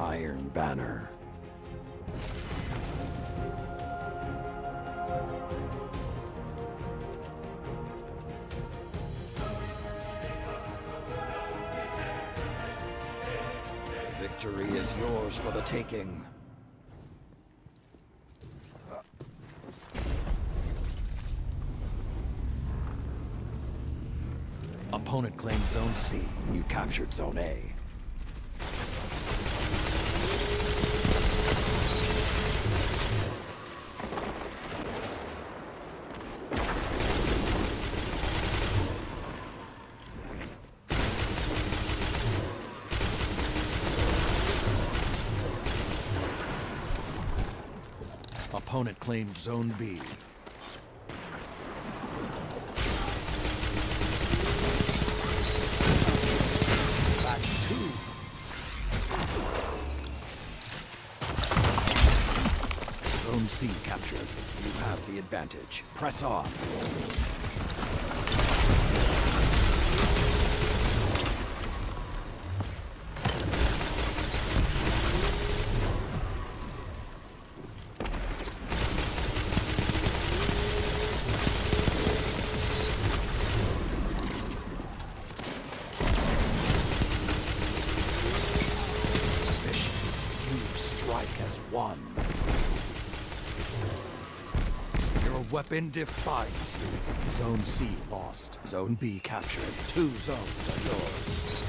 Iron Banner. Victory is yours for the taking. Opponent claimed Zone C. You captured Zone A. Opponent claimed Zone B. That's two. Zone C captured. You have the advantage. Press on. Vicious. You strike as one. Your weapon defines you. Zone C lost. Zone B captured. Two zones are yours.